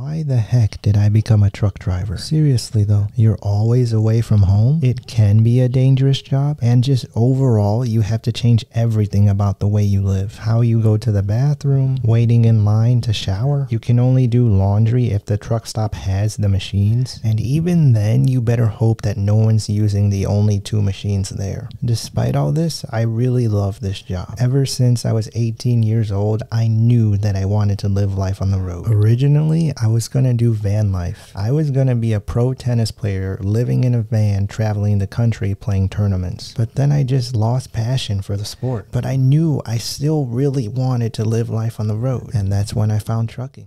Why the heck did I become a truck driver? Seriously though, you're always away from home. It can be a dangerous job and just overall you have to change everything about the way you live. How you go to the bathroom, waiting in line to shower. You can only do laundry if the truck stop has the machines. And even then you better hope that no one's using the only two machines there. Despite all this, I really love this job. Ever since I was 18 years old, I knew that I wanted to live life on the road. Originally, I was going to do van life. I was going to be a pro tennis player living in a van traveling the country playing tournaments. But then I just lost passion for the sport. But I knew I still really wanted to live life on the road. And that's when I found trucking.